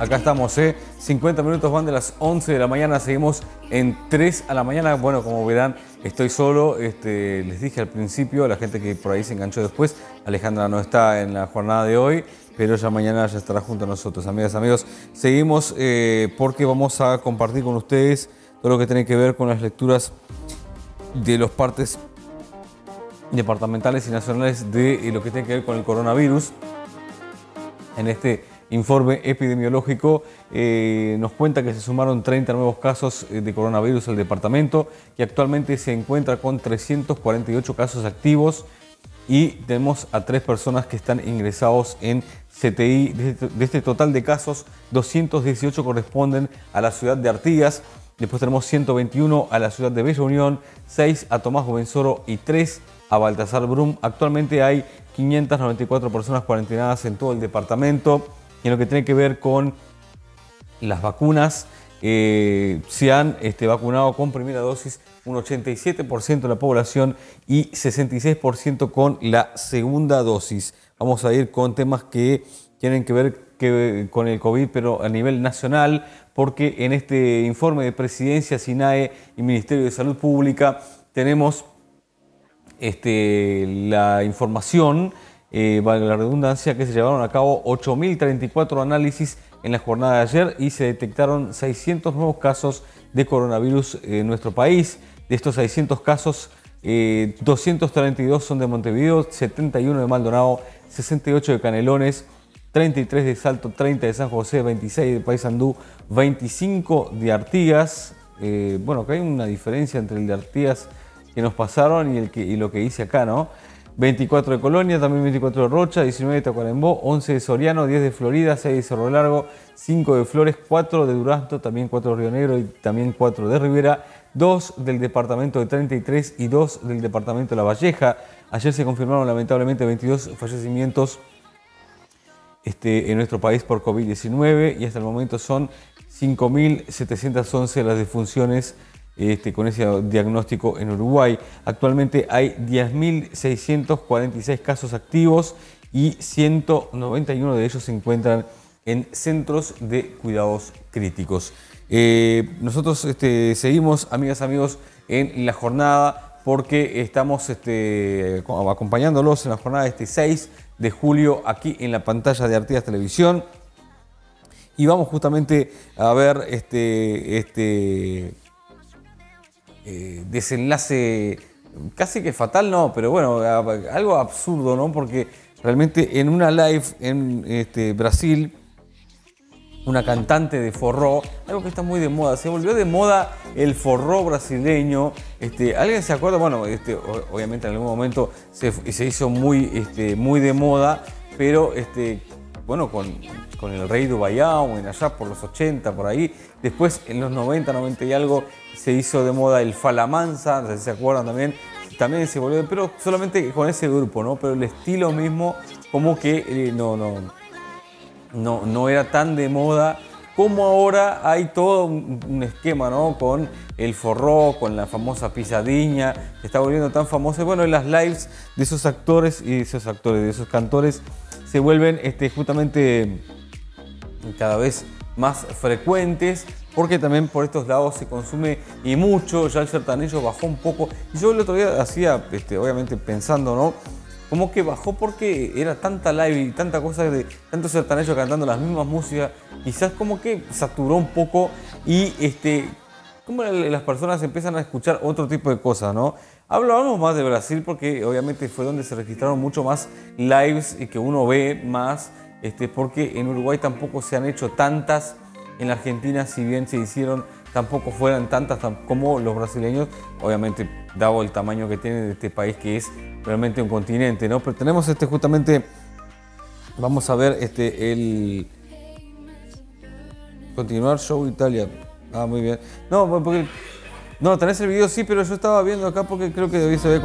Acá estamos, ¿eh? 50 minutos van de las 11 de la mañana, seguimos en 3 a la mañana. Bueno, como verán, estoy solo. Este, les dije al principio, la gente que por ahí se enganchó después, Alejandra no está en la jornada de hoy, pero ya mañana ya estará junto a nosotros. Amigas, amigos, seguimos eh, porque vamos a compartir con ustedes todo lo que tiene que ver con las lecturas de los partes departamentales y nacionales de lo que tiene que ver con el coronavirus. En este informe epidemiológico eh, nos cuenta que se sumaron 30 nuevos casos eh, de coronavirus al departamento, que actualmente se encuentra con 348 casos activos y tenemos a tres personas que están ingresados en CTI. De este, de este total de casos, 218 corresponden a la ciudad de Artigas, después tenemos 121 a la ciudad de Bella Unión, 6 a Tomás Jovenzoro y 3 a Baltasar Brum. Actualmente hay 594 personas cuarentenadas en todo el departamento. Y en lo que tiene que ver con las vacunas, eh, se han este, vacunado con primera dosis un 87% de la población y 66% con la segunda dosis. Vamos a ir con temas que tienen que ver con el COVID, pero a nivel nacional, porque en este informe de Presidencia, SINAE y Ministerio de Salud Pública tenemos este, la información, eh, valga la redundancia, que se llevaron a cabo 8.034 análisis en la jornada de ayer y se detectaron 600 nuevos casos de coronavirus en nuestro país. De estos 600 casos, 232 eh, son de Montevideo, 71 de Maldonado, 68 de Canelones, 33 de Salto, 30 de San José, 26 de Paysandú, 25 de Artigas. Eh, bueno, acá hay una diferencia entre el de Artigas que nos pasaron y, el que, y lo que hice acá, ¿no? 24 de Colonia, también 24 de Rocha, 19 de Tacuarembó, 11 de Soriano, 10 de Florida, 6 de Cerro Largo, 5 de Flores, 4 de Durazno, también 4 de Río Negro y también 4 de Rivera, 2 del departamento de 33 y 2 del departamento de La Valleja. Ayer se confirmaron lamentablemente 22 fallecimientos este, en nuestro país por COVID-19 y hasta el momento son 5.711 las defunciones este, con ese diagnóstico en Uruguay. Actualmente hay 10.646 casos activos y 191 de ellos se encuentran en centros de cuidados críticos. Eh, nosotros este, seguimos, amigas, amigos, en la jornada porque estamos este, acompañándolos en la jornada de este 6 de julio aquí en la pantalla de Artigas Televisión. Y vamos justamente a ver este, este, eh, desenlace casi que fatal, no, pero bueno, algo absurdo, ¿no? Porque realmente en una live en este, Brasil, una cantante de forró, algo que está muy de moda, se volvió de moda el forró brasileño. Este, ¿Alguien se acuerda? Bueno, este, obviamente en algún momento se, se hizo muy, este, muy de moda, pero este, bueno, con, con el rey de Ubayao, en allá por los 80, por ahí. Después, en los 90, 90 y algo, se hizo de moda el Falamanza, no sé si se acuerdan también. También se volvió, pero solamente con ese grupo, ¿no? Pero el estilo mismo, como que eh, no, no, no, no era tan de moda como ahora hay todo un esquema, ¿no? Con el forró, con la famosa pisadilla, que está volviendo tan famoso. Bueno, en las lives de esos actores y de esos actores, de esos cantores, se vuelven este, justamente cada vez más frecuentes porque también por estos lados se consume y mucho, ya el sertanejo bajó un poco. Yo el otro día hacía, este, obviamente pensando, ¿no? Como que bajó porque era tanta live y tanta cosa de tanto sertanejo cantando las mismas músicas, quizás como que saturó un poco y este, como las personas empiezan a escuchar otro tipo de cosas, ¿no? Hablábamos más de Brasil porque obviamente fue donde se registraron mucho más lives y que uno ve más, este, porque en Uruguay tampoco se han hecho tantas, en Argentina si bien se hicieron, tampoco fueran tantas como los brasileños, obviamente dado el tamaño que tiene de este país que es realmente un continente, ¿no? Pero tenemos este justamente, vamos a ver este, el... Continuar Show Italia. Ah, muy bien. No, porque no, tenés el video, sí, pero yo estaba viendo acá porque creo que se había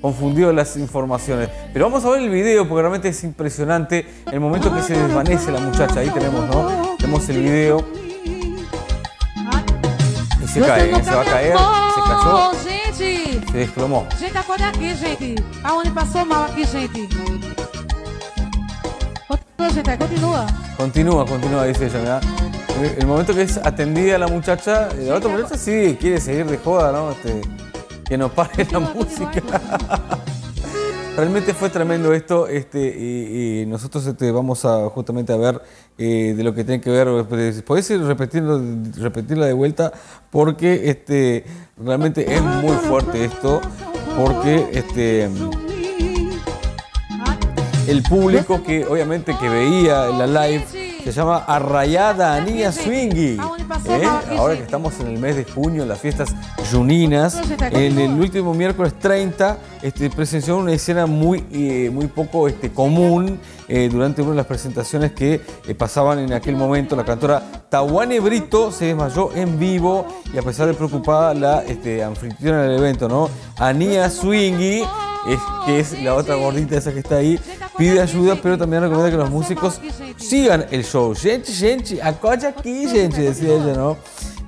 confundido las informaciones. Pero vamos a ver el video porque realmente es impresionante el momento que se desvanece la muchacha. Ahí tenemos, ¿no? Tenemos el video. Y se cae, se va a caer, se cayó. Se desplomó. Gente, acorde aquí, gente. Aonde passou mal aqui, gente. Continúa. Continúa, continúa, dice ella, ¿verdad? El momento que es atendida la muchacha, la otra muchacha sí quiere seguir de joda, ¿no? Este, que no pare la música. Realmente fue tremendo esto este, y, nosotros este, vamos a justamente a ver eh, de lo que tiene que ver. Pues, Podés ir repetirlo, repetirla de vuelta porque este, realmente es muy fuerte esto, porque este, el público que obviamente que veía la live se llama Arrayada Anía Swingy. ¿eh? Ahora que estamos en el mes de junio, las fiestas juninas, en el último miércoles 30 este, presenció una escena muy, eh, muy poco este, común eh, durante una de las presentaciones que pasaban en aquel momento. La cantora Tawane Brito se desmayó en vivo y a pesar de preocupada la este, anfitriona del evento, ¿no? Anía Swingy es, que es la otra gordita esa que está ahí, pide ayuda, pero también recomienda que los músicos sigan el show. Gente, gente, acocha aquí, gente, decía ella, ¿no?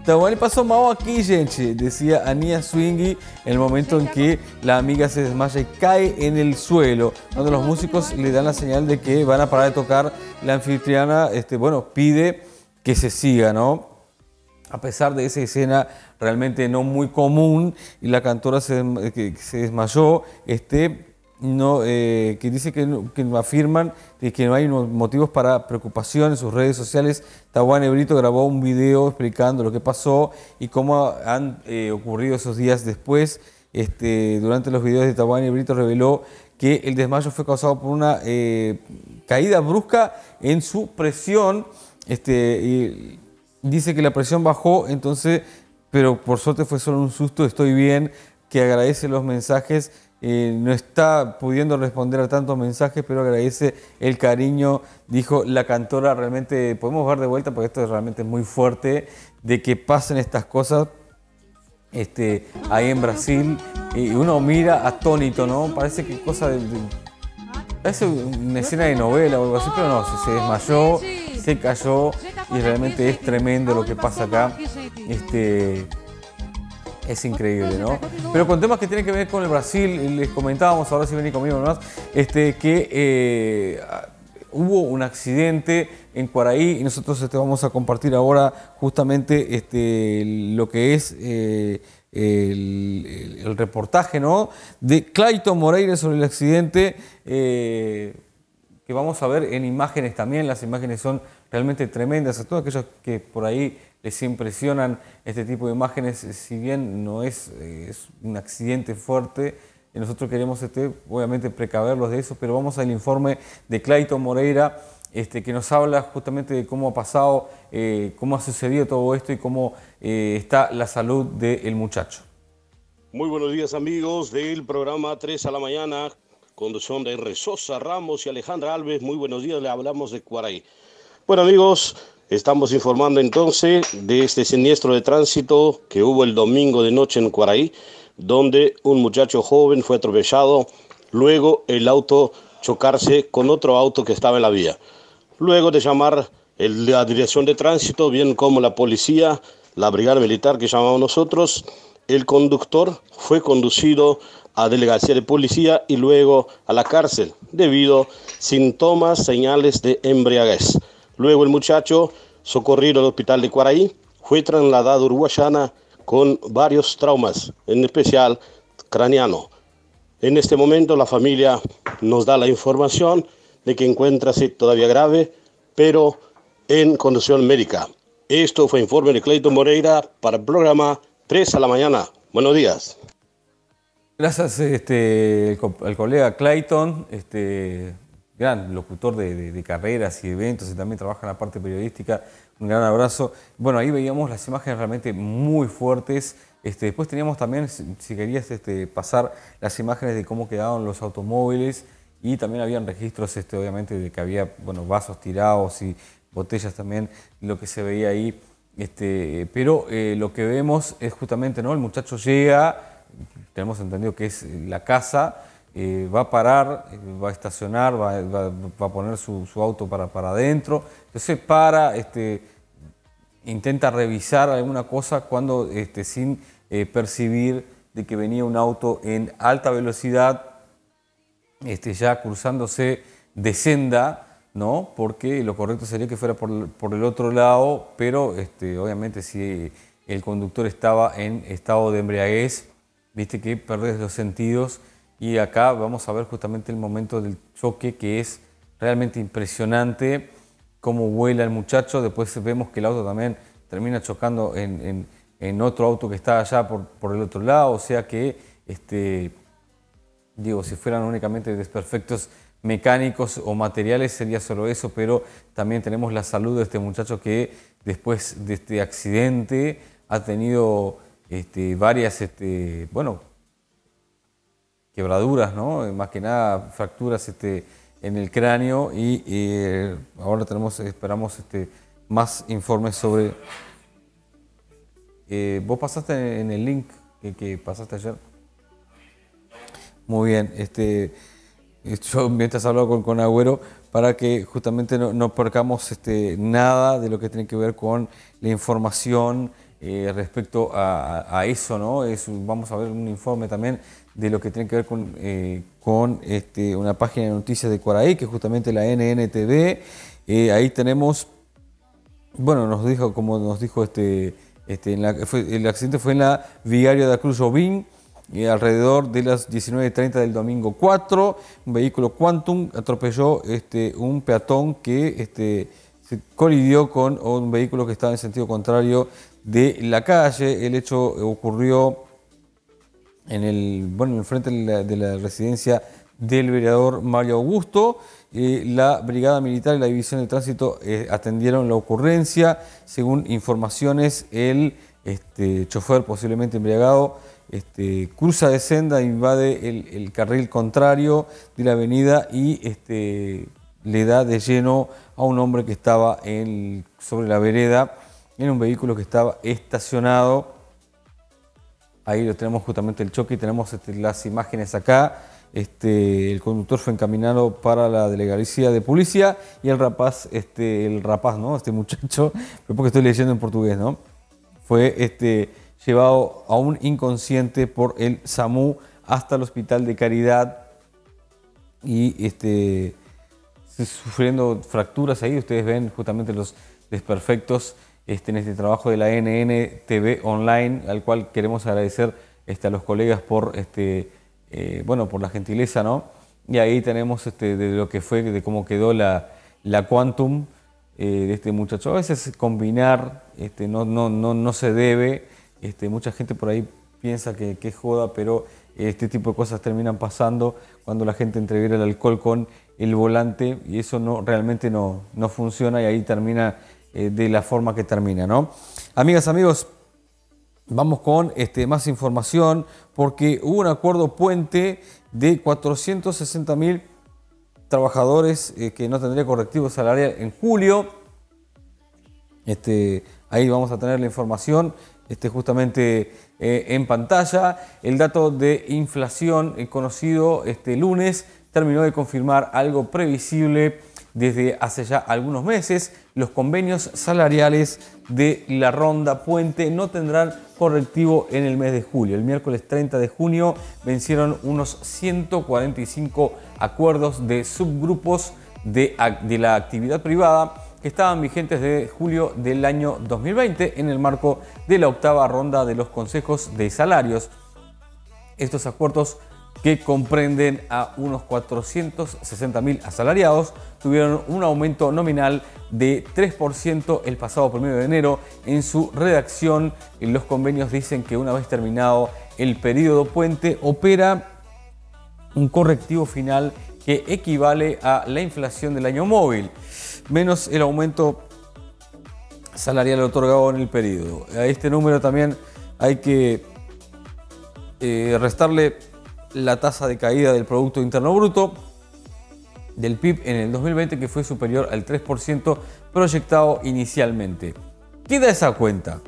Tawane pasó mal aquí, gente, decía Ania Swingy en el momento en que la amiga se desmaya y cae en el suelo. Cuando los músicos le dan la señal de que van a parar de tocar, la anfitriona, este, bueno, pide que se siga, ¿no? A pesar de esa escena realmente no muy común y la cantora se, que, se desmayó, este, no, eh, que dice que, que, afirman que no hay motivos para preocupación en sus redes sociales. Tawane Brito grabó un video explicando lo que pasó y cómo han eh, ocurrido esos días después. Este, durante los videos de Tawane Brito reveló que el desmayo fue causado por una eh, caída brusca en su presión. Este, dice que la presión bajó, entonces, pero por suerte fue solo un susto, estoy bien, que agradece los mensajes. Eh, no está pudiendo responder a tantos mensajes, pero agradece el cariño, dijo la cantora. Realmente podemos ver de vuelta, porque esto es realmente muy fuerte, de que pasen estas cosas este, ahí en Brasil. Y uno mira atónito, ¿no? Parece que cosa de, Parece una escena de novela o algo así, pero no, se desmayó, se cayó y realmente es tremendo lo que pasa acá. Este, es increíble, ¿no? Pero con temas que tienen que ver con el Brasil, les comentábamos, ahora sí vení conmigo nomás, este, que eh, hubo un accidente en Cuaraí y nosotros este, vamos a compartir ahora justamente este, lo que es eh, el, reportaje ¿no? de Clayton Moreira sobre el accidente. Eh, que vamos a ver en imágenes también. Las imágenes son realmente tremendas. A todos aquellos que por ahí les impresionan este tipo de imágenes, si bien no es, un accidente fuerte, nosotros queremos este, obviamente precaverlos de eso, pero vamos al informe de Clayton Moreira, este, que nos habla justamente de cómo ha pasado, eh, cómo ha sucedido todo esto y cómo eh, está la salud del muchacho. Muy buenos días amigos del programa 3 a la mañana conducción de Resosa Ramos y Alejandra Alves. Muy buenos días, le hablamos de Cuaray. Bueno amigos, estamos informando entonces de este siniestro de tránsito que hubo el domingo de noche en Cuaray, donde un muchacho joven fue atropellado, luego el auto chocarse con otro auto que estaba en la vía. Luego de llamar la dirección de tránsito, bien como la policía, la brigada militar que llamamos nosotros, el conductor fue conducido a delegación de policía y luego a la cárcel debido síntomas, señales de embriaguez. Luego el muchacho, socorrido al hospital de Cuaraí, fue trasladado a Uruguayana con varios traumas, en especial craneano. En este momento la familia nos da la información de que encuentra todavía grave, pero en condición médica. Esto fue informe de Clayton Moreira para el programa 3 a la mañana. Buenos días. Gracias este, al colega Clayton, este, gran locutor de, carreras y eventos y también trabaja en la parte periodística. Un gran abrazo. Bueno, ahí veíamos las imágenes realmente muy fuertes. Este, después teníamos también, si querías pasar las imágenes de cómo quedaban los automóviles y también habían registros, obviamente, de que había bueno, vasos tirados y botellas también, lo que se veía ahí. Pero eh, lo que vemos es justamente, ¿no? El muchacho llega, tenemos entendido que es la casa, eh, va a parar, eh, va a estacionar, va, a poner su, auto para, para adentro, entonces para, este, intenta revisar alguna cosa cuando este, sin eh, percibir de que venía un auto en alta velocidad, este, ya cruzándose de senda, ¿no? Porque lo correcto sería que fuera por, el otro lado, pero este, obviamente si el conductor estaba en estado de embriaguez, viste que perdés los sentidos y acá vamos a ver justamente el momento del choque que es realmente impresionante cómo vuela el muchacho, después vemos que el auto también termina chocando en, otro auto que está allá por, por, el otro lado, o sea que, este, digo, si fueran únicamente desperfectos mecánicos o materiales sería solo eso, pero también tenemos la salud de este muchacho que después de este accidente ha tenido este, varias, este, bueno, quebraduras, ¿no? Más que nada fracturas este, en el cráneo y eh, ahora tenemos, esperamos este, más informes sobre... Eh, ¿Vos pasaste en el link que, pasaste ayer? Muy bien, este, yo mientras hablaba con, con Agüero para que justamente no, no percamos este, nada de lo que tiene que ver con la información eh, respecto a, eso, ¿no? Vamos a ver un informe también de lo que tiene que ver con, eh, con este, una página de noticias de Cuaraí, que es justamente la NNTV. Eh, ahí tenemos, bueno, nos dijo, como nos dijo este, este el accidente fue en la Viaria de la Cruz Robín, alrededor de las 19.30 del domingo 4, un vehículo Quantum atropelló este, un peatón que este, colidió con un vehículo que estaba en sentido contrario de la calle. El hecho ocurrió en el, bueno, en frente de la, residencia del vereador Mario Augusto. la Brigada Militar y la División de Tránsito eh, atendieron la ocurrencia. Según informaciones, el este, chofer posiblemente embriagado este, cruza de senda, invade el, carril contrario de la avenida y este, le da de lleno a un hombre que estaba sobre la vereda en un vehículo que estaba estacionado. Ahí lo tenemos justamente el choque y tenemos este, las imágenes acá. Este, el conductor fue encaminado para la delegacia de policía y el rapaz, este, el rapaz, ¿no? Este muchacho, porque estoy leyendo en portugués, ¿no? Fue este, llevado a un inconsciente por el SAMU hasta el hospital de Caridad y este, sufriendo fracturas ahí. Ustedes ven justamente los desperfectos este, en este trabajo de la NN TV Online, al cual queremos agradecer este, a los colegas por, este, eh, bueno, por la gentileza, ¿no? Y ahí tenemos este, de lo que fue, de cómo quedó la, la Quantum eh, de este muchacho. A veces combinar este, no, no, no, no se debe, este, mucha gente por ahí piensa que, que, joda, pero este tipo de cosas terminan pasando cuando la gente entreviera el alcohol con el volante y eso no, realmente no, no funciona y ahí termina eh, de la forma que termina. ¿no? Amigas, amigos, vamos con este, más información porque hubo un acuerdo puente de 460 mil trabajadores eh, que no tendría correctivo salarial en julio. Este, ahí vamos a tener la información este, justamente eh, en pantalla. El dato de inflación conocido este lunes terminó de confirmar algo previsible desde hace ya algunos meses. Los convenios salariales de la ronda puente no tendrán correctivo en el mes de julio. El miércoles 30 de junio vencieron unos 145 acuerdos de subgrupos de, de la actividad privada que estaban vigentes de julio del año 2020 en el marco de la octava ronda de los consejos de salarios. Estos acuerdos que comprenden a unos 460.000 asalariados, tuvieron un aumento nominal de 3% el pasado 1 de enero. En su redacción, los convenios dicen que una vez terminado el periodo puente, opera un correctivo final que equivale a la inflación del año móvil, menos el aumento salarial otorgado en el periodo. A este número también hay que eh, restarle la tasa de caída del Producto Interno Bruto del PIB en el 2020 que fue superior al 3% proyectado inicialmente. ¿Qué da esa cuenta?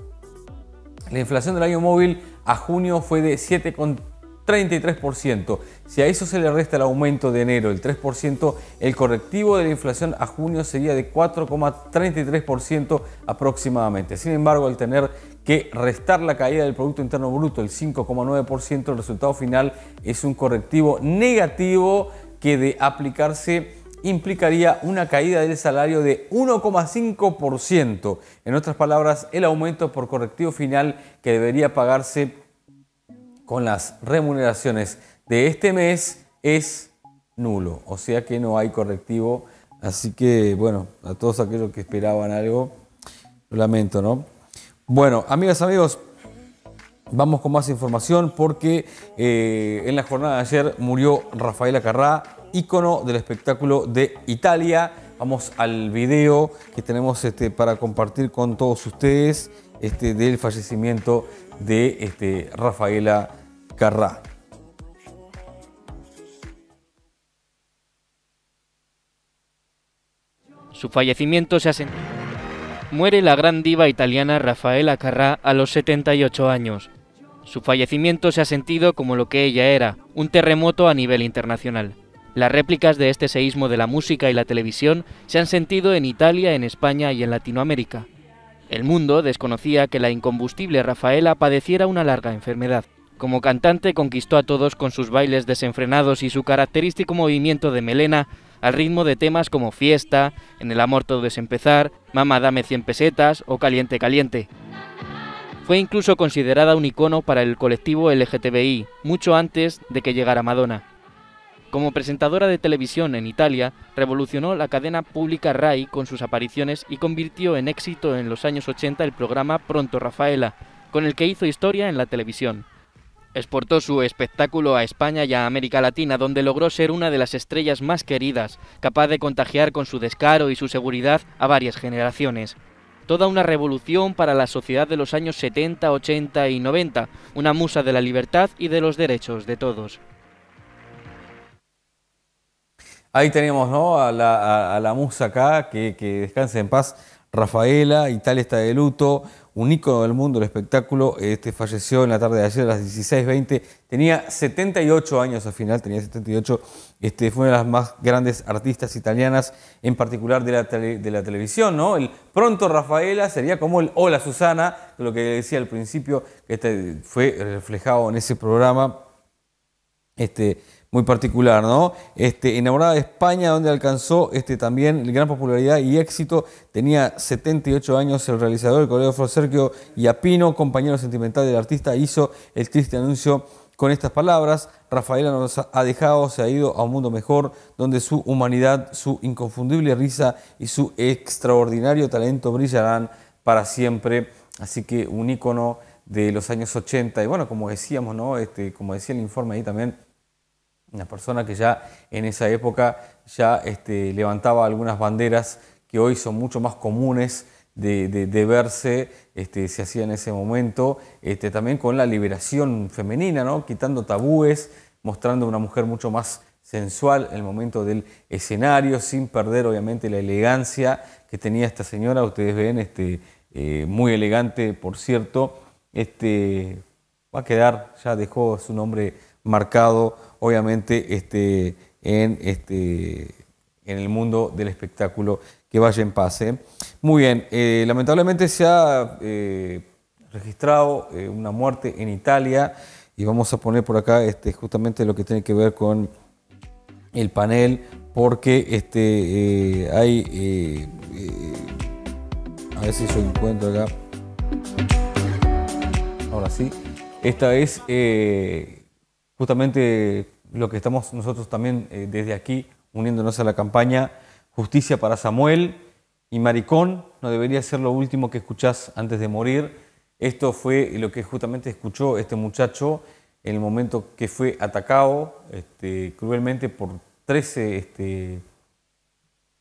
La inflación del año móvil a junio fue de 7,33%. Si a eso se le resta el aumento de enero, el 3%, el correctivo de la inflación a junio sería de 4,33% aproximadamente. Sin embargo, al tener que restar la caída del Producto Interno Bruto, el 5,9%, el resultado final es un correctivo negativo que de aplicarse implicaría una caída del salario de 1,5%. En otras palabras, el aumento por correctivo final que debería pagarse con las remuneraciones de este mes es nulo. O sea que no hay correctivo. Así que, bueno, a todos aquellos que esperaban algo, lo lamento, ¿no? Bueno, amigas, amigos, vamos con más información porque eh, en la jornada de ayer murió Rafaela Carrá, ícono del espectáculo de Italia. Vamos al video que tenemos este, para compartir con todos ustedes este, del fallecimiento de este, Rafaela Carrá. Su fallecimiento se hace... Muere la gran diva italiana Rafaela Carrà a los 78 años. Su fallecimiento se ha sentido como lo que ella era, un terremoto a nivel internacional. Las réplicas de este seísmo de la música y la televisión se han sentido en Italia, en España y en Latinoamérica. El mundo desconocía que la incombustible Rafaela padeciera una larga enfermedad. Como cantante conquistó a todos con sus bailes desenfrenados y su característico movimiento de melena al ritmo de temas como Fiesta, En el amor todo es empezar, Mamá dame 100 pesetas o Caliente caliente. Fue incluso considerada un icono para el colectivo LGTBI, mucho antes de que llegara Madonna. Como presentadora de televisión en Italia, revolucionó la cadena pública RAI con sus apariciones y convirtió en éxito en los años 80 el programa Pronto Rafaela, con el que hizo historia en la televisión. Exportó su espectáculo a España y a América Latina, donde logró ser una de las estrellas más queridas, capaz de contagiar con su descaro y su seguridad a varias generaciones. Toda una revolución para la sociedad de los años 70, 80 y 90, una musa de la libertad y de los derechos de todos. Ahí tenemos ¿no? a, la, musa acá, que, descanse en paz, Rafaela, Italia está de luto, un ícono del mundo del espectáculo, este falleció en la tarde de ayer a las 16.20, tenía 78 años al final, tenía 78, este, fue una de las más grandes artistas italianas, en particular de la, de la televisión, ¿no? El pronto Rafaela sería como el Hola Susana, lo que decía al principio, que este fue reflejado en ese programa. Este, muy particular, ¿no? Este, enamorada de España, donde alcanzó este, también gran popularidad y éxito. Tenía 78 años el realizador, el coreógrafo Sergio Yapino, compañero sentimental del artista, hizo el triste anuncio con estas palabras. Rafaela nos ha dejado, se ha ido a un mundo mejor, donde su humanidad, su inconfundible risa y su extraordinario talento brillarán para siempre. Así que un ícono de los años 80. Y bueno, como decíamos, ¿no? Este, como decía el informe ahí también, una persona que ya en esa época ya este, levantaba algunas banderas que hoy son mucho más comunes de, verse, este, se hacía en ese momento, este, también con la liberación femenina, ¿no? quitando tabúes, mostrando una mujer mucho más sensual en el momento del escenario, sin perder obviamente la elegancia que tenía esta señora, ustedes ven, eh, muy elegante por cierto, va a quedar, ya dejó su nombre marcado obviamente este, en, este, en el mundo del espectáculo. Que vaya en paz. ¿eh? Muy bien, eh, lamentablemente se ha eh, registrado una muerte en Italia y vamos a poner por acá este, justamente lo que tiene que ver con el panel porque este, hay... a ver si yo encuentro acá. Ahora sí. Esta es justamente lo que estamos nosotros también eh, desde aquí uniéndonos a la campaña Justicia para Samuel y Maricón, no debería ser lo último que escuchás antes de morir. Esto fue lo que justamente escuchó este muchacho en el momento que fue atacado este, cruelmente por 13 este,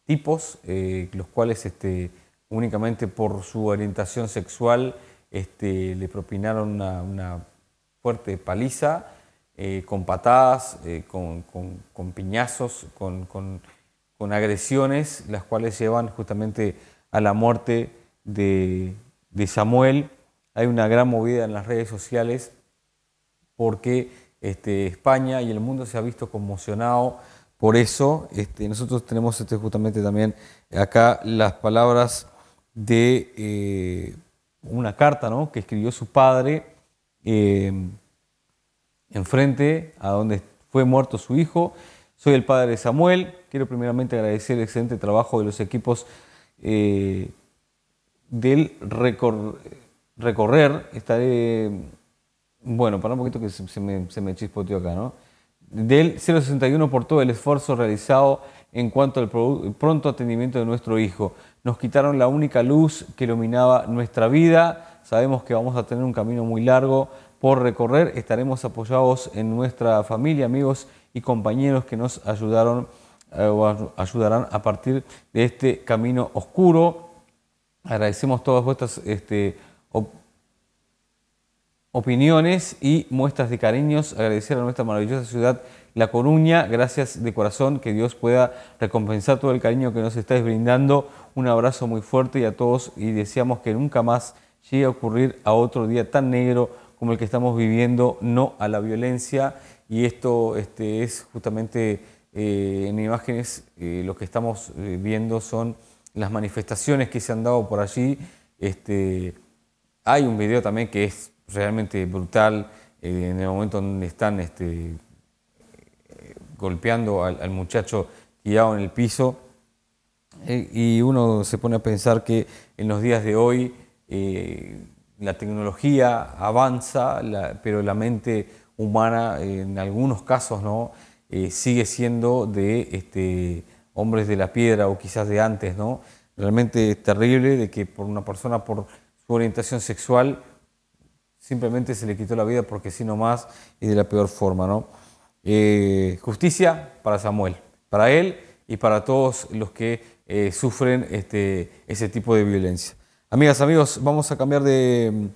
tipos, eh, los cuales este, únicamente por su orientación sexual le propinaron una fuerte paliza eh, con patadas, eh, con, piñazos, con, agresiones, las cuales llevan justamente a la muerte de, Samuel. Hay una gran movida en las redes sociales porque este, España y el mundo se ha visto conmocionado por eso. Este, nosotros tenemos este, justamente también acá las palabras de eh, una carta que escribió su padre enfrente a donde fue muerto su hijo, Soy el padre de Samuel. Quiero primeramente agradecer el excelente trabajo de los equipos eh, del recorrer. Estaré, bueno, para un poquito que se, me, se me chispoteó acá, ¿no? Del 061 por todo el esfuerzo realizado en cuanto al pronto atendimiento de nuestro hijo. Nos quitaron la única luz que iluminaba nuestra vida. Sabemos que vamos a tener un camino muy largo por recorrer. Estaremos apoyados en nuestra familia, amigos y compañeros que nos ayudaron eh, o ayudarán a partir de este camino oscuro. Agradecemos todas vuestras este, opiniones y muestras de cariños. Agradecer a nuestra maravillosa ciudad la Coruña, gracias de corazón, que Dios pueda recompensar todo el cariño que nos estáis brindando. Un abrazo muy fuerte y a todos y deseamos que nunca más llegue a ocurrir a otro día tan negro como el que estamos viviendo, no a la violencia. Y esto este, es justamente eh, en imágenes, eh, lo que estamos eh, viendo son las manifestaciones que se han dado por allí. Este, hay un video también que es realmente brutal en el momento donde están este, golpeando al, muchacho tirado en el piso. Eh, y uno se pone a pensar que en los días de hoy eh, la tecnología avanza, pero la mente humana en algunos casos no eh, sigue siendo de este, hombres de la piedra o quizás de antes. ¿no? Realmente es terrible de que por una persona por su orientación sexual simplemente se le quitó la vida porque sí nomás y de la peor forma. ¿no? Eh, justicia para Samuel, para él y para todos los que eh, sufren este, ese tipo de violencia. Amigas, amigos, vamos a cambiar de,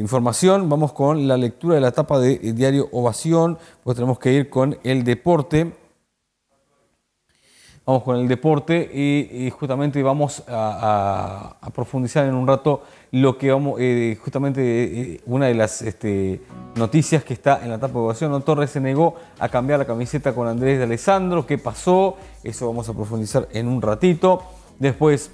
información. Vamos con la lectura de la etapa de Diario Ovación, pues tenemos que ir con el deporte. Vamos con el deporte y, justamente vamos a, profundizar en un rato lo que vamos, eh, justamente eh, una de las este, noticias que está en la etapa de ovación. Torres se negó a cambiar la camiseta con Andrés de Alessandro. ¿Qué pasó? Eso vamos a profundizar en un ratito. Después,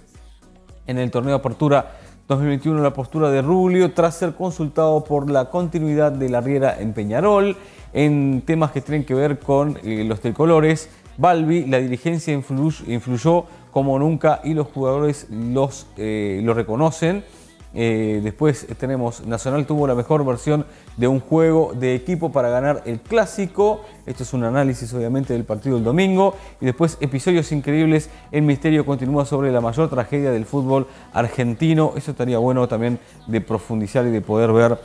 en el torneo de apertura 2021, la postura de Rubio tras ser consultado por la continuidad de la Riera en Peñarol en temas que tienen que ver con eh, los tricolores. Balbi, la dirigencia influyó, como nunca y los jugadores los, eh, lo reconocen. Eh, después tenemos Nacional tuvo la mejor versión de un juego de equipo para ganar el clásico. Esto es un análisis obviamente del partido del domingo. Y después episodios increíbles. El misterio continúa sobre la mayor tragedia del fútbol argentino. Eso estaría bueno también de profundizar y de poder ver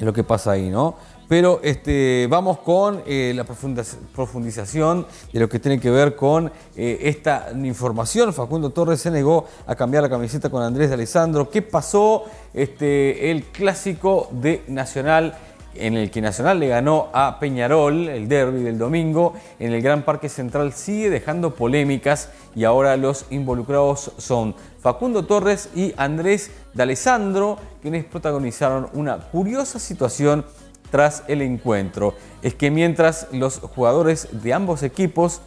lo que pasa ahí, ¿no? Pero este, vamos con eh, la profundización de lo que tiene que ver con eh, esta información. Facundo Torres se negó a cambiar la camiseta con Andrés de Alessandro. ¿Qué pasó? Este, el clásico de Nacional en el que Nacional le ganó a Peñarol, el derby del domingo, en el Gran Parque Central sigue dejando polémicas y ahora los involucrados son Facundo Torres y Andrés D'Alessandro, quienes protagonizaron una curiosa situación tras el encuentro. Es que mientras los jugadores de ambos equipos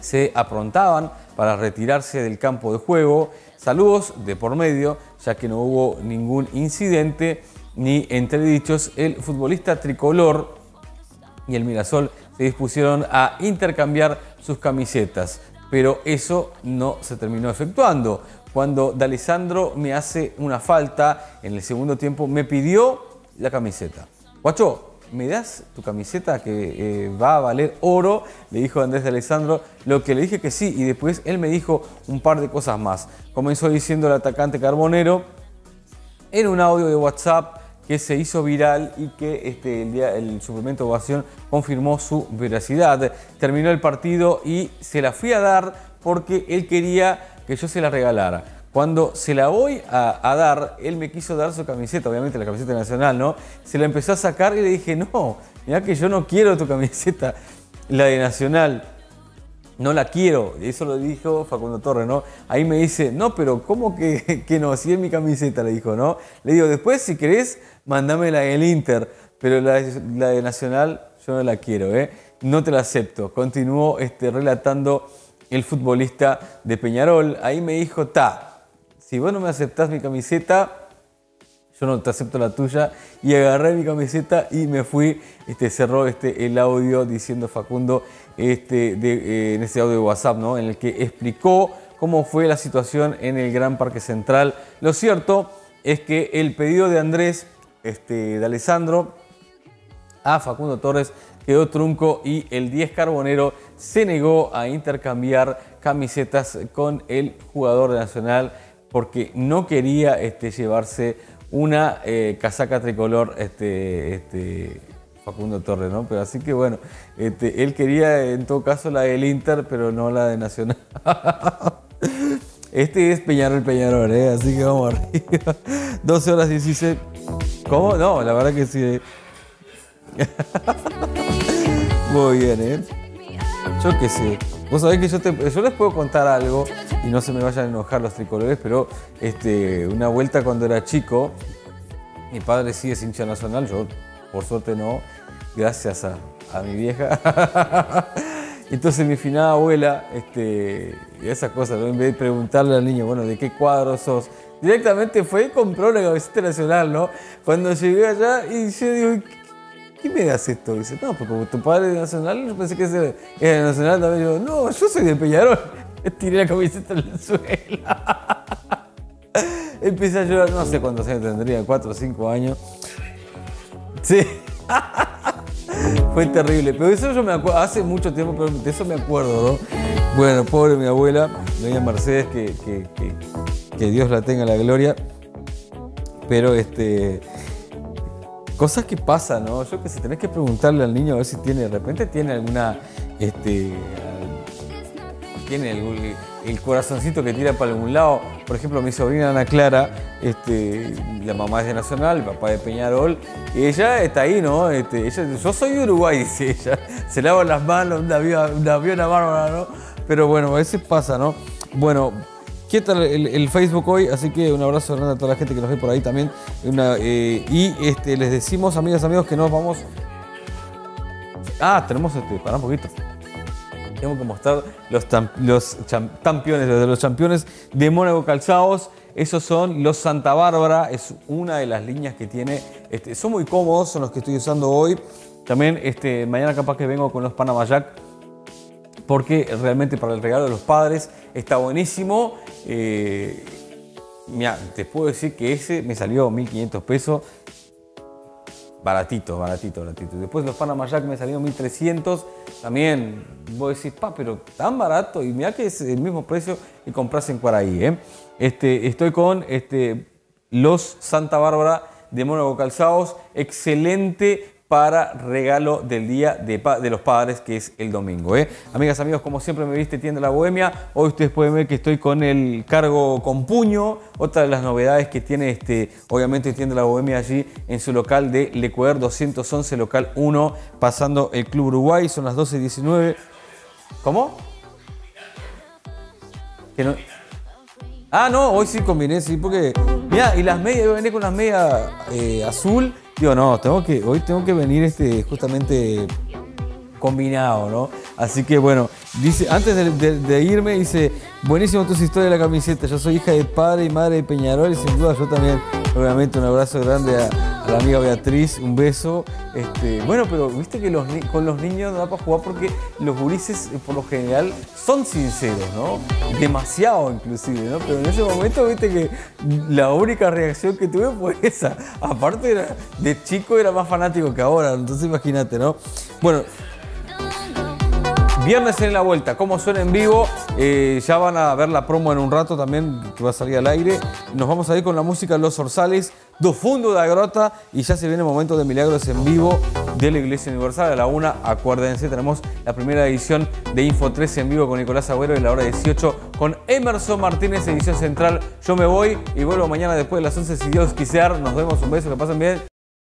se aprontaban para retirarse del campo de juego, saludos de por medio, ya que no hubo ningún incidente ni entredichos, el futbolista tricolor y el Mirasol se dispusieron a intercambiar sus camisetas, pero eso no se terminó efectuando. Cuando D'Alessandro me hace una falta en el segundo tiempo, me pidió la camiseta. Guacho, ¿me das tu camiseta que eh, va a valer oro? Le dijo Andrés de Alessandro, lo que le dije que sí, y después él me dijo un par de cosas más. Comenzó diciendo el atacante Carbonero en un audio de WhatsApp que se hizo viral y que este, el, día, el suplemento de ovación confirmó su veracidad. Terminó el partido y se la fui a dar porque él quería que yo se la regalara. Cuando se la voy a, dar, él me quiso dar su camiseta, obviamente la camiseta nacional, ¿no? Se la empezó a sacar y le dije, no, mira que yo no quiero tu camiseta, la de Nacional. No la quiero. Eso lo dijo Facundo Torres, ¿no? Ahí me dice, no, pero ¿cómo que, que no? Si es mi camiseta, le dijo, ¿no? Le digo, después si querés, mándamela en el Inter, pero la, de Nacional yo no la quiero, ¿eh? No te la acepto. Continuó este, relatando el futbolista de Peñarol. Ahí me dijo, ta, si vos no me aceptás mi camiseta, yo no te acepto la tuya. Y agarré mi camiseta y me fui. Este, cerró este, el audio diciendo Facundo este, de, eh, en ese audio de WhatsApp, ¿no? en el que explicó cómo fue la situación en el Gran Parque Central. Lo cierto es que el pedido de Andrés, este, de Alessandro, a Facundo Torres quedó trunco y el 10 Carbonero se negó a intercambiar camisetas con el jugador de Nacional porque no quería este, llevarse una eh, casaca tricolor este, este, Facundo Torres, ¿no? Pero así que bueno, este, él quería en todo caso la del Inter, pero no la de Nacional. Este es Peñarol Peñarol, ¿eh? así que vamos arriba. 12 horas 16. ¿Cómo? No, la verdad que sí. Muy bien, ¿eh? Yo qué sé. Vos sabés que yo, les puedo contar algo y no se me vayan a enojar los tricolores, pero este, una vuelta cuando era chico, mi padre sí es hincha nacional, yo por suerte no, gracias a, a mi vieja. Entonces mi finada abuela, este, esa cosa, ¿no? en vez de preguntarle al niño, bueno, ¿de qué cuadro sos? Directamente fue y compró una camiseta nacional, ¿no? Cuando llegué allá y yo digo, ¿qué me das esto? Dice, no, porque como tu padre es nacional, yo pensé que era nacional también. Yo, no, yo soy de Peñarol. Tiré la camiseta en el suelo. Empecé a llorar, no sé cuántos años tendría, cuatro o cinco años. Sí. Fue terrible. Pero eso yo me acuerdo, hace mucho tiempo, pero de eso me acuerdo, ¿no? Bueno, pobre mi abuela, doña Mercedes, que, que, que, Dios la tenga la gloria. Pero este. Cosas que pasan, ¿no? Yo que sé, tenés que preguntarle al niño a ver si tiene, de repente tiene alguna. Este, tiene el, el, corazoncito que tira para algún lado. Por ejemplo, mi sobrina Ana Clara, este, la mamá es de Nacional, el papá de Peñarol, y ella está ahí, ¿no? Este, yo soy de Uruguay, dice ella. Se lava las manos, una avión, bárbara, ¿no? Pero bueno, a veces pasa, ¿no? Bueno, ¿Qué tal el, Facebook hoy? Así que un abrazo grande a toda la gente que nos ve por ahí también. Eh, y este, les decimos, amigas, amigos, que nos vamos. Ah, tenemos este, para un poquito. Tengo que mostrar los, los campeones, de los campeones de Mónaco Calzados. Esos son los Santa Bárbara, es una de las líneas que tiene. Este, son muy cómodos, son los que estoy usando hoy. También este, mañana capaz que vengo con los Panama Jack porque realmente para el regalo de los padres está buenísimo. Eh, mira, te puedo decir que ese me salió 1500 pesos baratito, baratito, baratito. Después los Panama Jack me salieron 1300. También vos decís, pa, pero tan barato. Y mira que es el mismo precio que compras en Cuaraí. ¿eh? Este, estoy con este, los Santa Bárbara de Mónaco Calzados. Excelente para regalo del Día de, de, los Padres, que es el domingo. ¿eh? Amigas, amigos, como siempre me viste Tienda La Bohemia. Hoy ustedes pueden ver que estoy con el cargo con puño. Otra de las novedades que tiene, este, obviamente, Tienda La Bohemia allí en su local de Lecuer 211, local 1, pasando el Club Uruguay. Son las 12.19. ¿Cómo? Ah, no, hoy sí combiné, sí, porque... Mira, y las medias, yo venía con las medias eh, azul Digo, no, tengo que, hoy tengo que venir este, justamente combinado, ¿no? Así que bueno, dice, antes de, irme, dice, buenísimo tu historia de la camiseta. Yo soy hija de padre y madre de Peñarol y sin duda yo también, obviamente, un abrazo grande a, la amiga Beatriz, un beso. Este, bueno, pero viste que con los niños no da para jugar porque los gurises eh, por lo general son sinceros, ¿no? Demasiado inclusive, ¿no? Pero en ese momento viste que la única reacción que tuve fue esa. Aparte de chico era más fanático que ahora, entonces imagínate, ¿no? Bueno, Viernes en la vuelta, cómo suena en vivo. Eh, ya van a ver la promo en un rato también, que va a salir al aire. Nos vamos a ir con la música Los Orzales, Do Fundo de Grota. Y ya se viene el momento de milagros en vivo de la Iglesia Universal. A la una, acuérdense, tenemos la primera edición de Info 13 en vivo con Nicolás Agüero y la hora 18 con Emerson Martínez, edición central. Yo me voy y vuelvo mañana después de las 11 si Dios quiser. Nos vemos, un beso, que pasen bien.